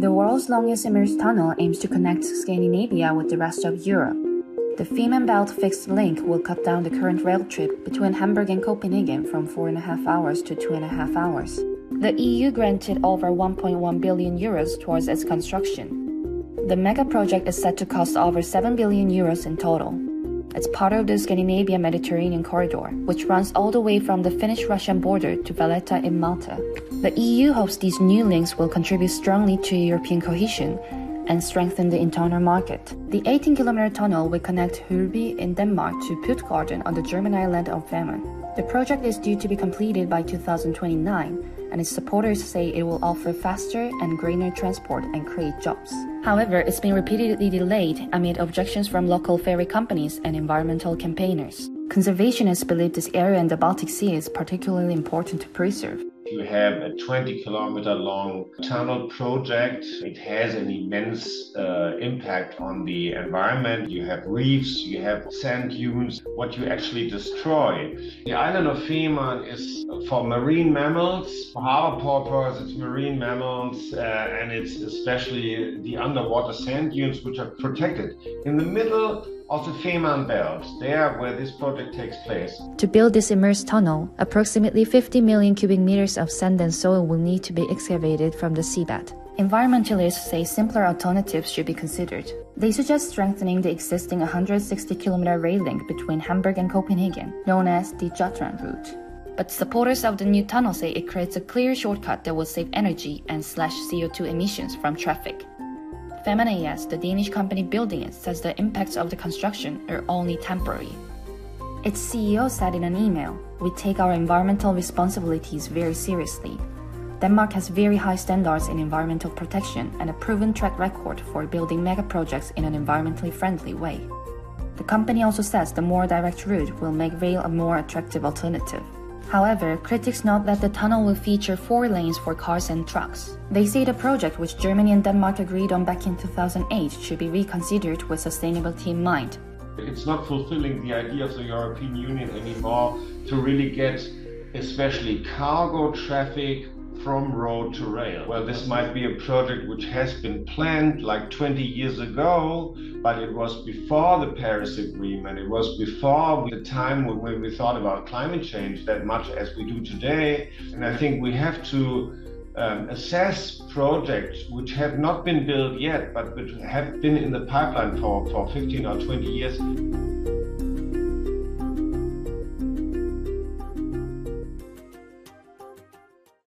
The world's longest immersed tunnel aims to connect Scandinavia with the rest of Europe. The Fehmarn Belt fixed link will cut down the current rail trip between Hamburg and Copenhagen from four and a half hours to two and a half hours. The EU granted over 1.1 billion euros towards its construction. The mega project is set to cost over 7 billion euros in total. It's part of the Scandinavia Mediterranean corridor, which runs all the way from the Finnish Russian border to Valletta in Malta. The EU hopes these new links will contribute strongly to European cohesion and strengthen the internal market. The 18 kilometer tunnel will connect Rødby in Denmark to Puttgarden on the German island of Fehmarn. The project is due to be completed by 2029 and its supporters say it will offer faster and greener transport and create jobs. However, it's been repeatedly delayed amid objections from local ferry companies and environmental campaigners. Conservationists believe this area in the Baltic Sea is particularly important to preserve. You have a 20 kilometer long tunnel project. It has an immense uh, impact on the environment. You have reefs, you have sand dunes, what you actually destroy. The island of Fehmarn is for marine mammals, for harbor porpoise, it's marine mammals, uh, and it's especially the underwater sand dunes which are protected. In the middle of the Fehmarnbelt, there where this project takes place. To build this immersed tunnel, approximately 50 million cubic meters of sand and soil will need to be excavated from the seabed. Environmentalists say simpler alternatives should be considered. They suggest strengthening the existing 160 kilometer rail link between Hamburg and Copenhagen, known as the Jutland route. But supporters of the new tunnel say it creates a clear shortcut that will save energy and slash CO2 emissions from traffic. Femern AS, the Danish company building it, says the impacts of the construction are only temporary. Its CEO said in an email, We take our environmental responsibilities very seriously. Denmark has very high standards in environmental protection and a proven track record for building mega projects in an environmentally friendly way. The company also says the more direct route will make rail a more attractive alternative. However, critics note that the tunnel will feature four lanes for cars and trucks. They say the project, which Germany and Denmark agreed on back in 2008, should be reconsidered with sustainability in mind. It's not fulfilling the idea of the European Union anymore to really get especially cargo traffic from road to rail. Well, this might be a project which has been planned like 20 years ago, but it was before the Paris Agreement. It was before the time when we thought about climate change that much as we do today. And I think we have to um, assess projects which have not been built yet, but which have been in the pipeline for, for 15 or 20 years.